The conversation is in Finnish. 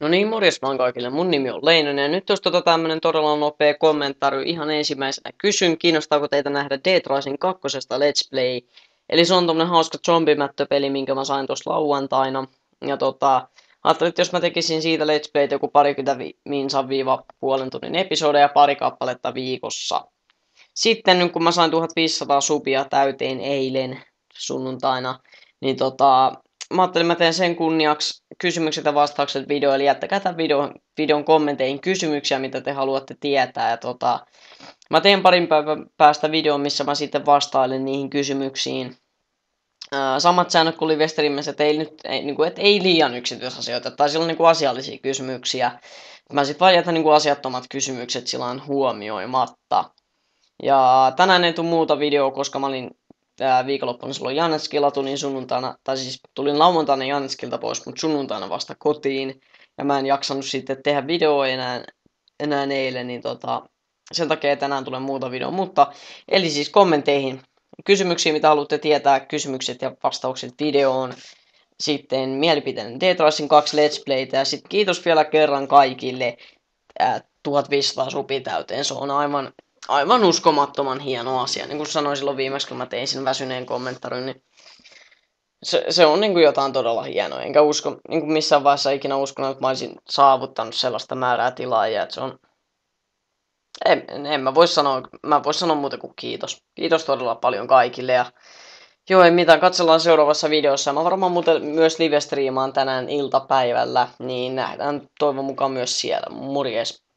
No niin, morjes vaan kaikille. Mun nimi on Leinonen ja nyt jos tota tämmönen todella nopea kommentaari ihan ensimmäisenä kysyn, kiinnostaako teitä nähdä Dead Rising 2. Let's Play. Eli se on tommonen hauska zombimättöpeli, minkä mä sain tuossa lauantaina. Ja tota, ajattelin, että jos mä tekisin siitä Let's Play joku parikymmentä vi- minsan viiva puolen tunnin episodeja pari kappaletta viikossa. Sitten nyt kun mä sain 1500 subia täyteen eilen sunnuntaina, niin tota, mä ajattelin, mä teen sen kunniaksi kysymykset ja vastaukset video, eli jättäkää tämän videon, videon kommenteihin kysymyksiä, mitä te haluatte tietää. Ja tota, mä teen parin päivän päästä videon, missä mä sitten vastailen niihin kysymyksiin. Ää, samat säännöt kuin livestreamissä, että ei, nyt, ei, niin kuin, että ei liian yksityisasioita, tai silloin niin kuin asiallisia kysymyksiä. Mä sitten vaan jätän niin kuin asiattomat kysymykset sillä huomioimatta. Ja tänään ei tule muuta videoa, koska mä olin ää, viikonloppuna silloin Janetskilla, tulin sunnuntaina, tai siis tulin lauantaina Janetskilta pois, mutta sunnuntaina vasta kotiin. Ja mä en jaksanut sitten tehdä videoa enää, enää eilen, niin tota, sen takia tänään tulee muuta videoa. Mutta, eli siis kommenteihin, kysymyksiä, mitä haluatte tietää, kysymykset ja vastaukset videoon. Sitten mielipiteen Dead Rising 2 Let's Playtä ja sitten kiitos vielä kerran kaikille ää, 1500 supi täyteen. Se on aivan aivan uskomattoman hieno asia. Niin kuin sanoin silloin viimeksi, kun mä tein sen väsyneen kommentarin, niin se, se on niin kuin jotain todella hienoa. Enkä usko, niin kuin missään vaiheessa ikinä uskonut, että mä olisin saavuttanut sellaista määrää tilaajia, että se on... En, en mä voi sanoa, mä voi sanoa muuta kuin kiitos. Kiitos todella paljon kaikille ja Joo, ei mitään. Katsellaan seuraavassa videossa. Mä varmaan muuten myös live tänään iltapäivällä, niin nähdään toivon mukaan myös siellä. Morjes!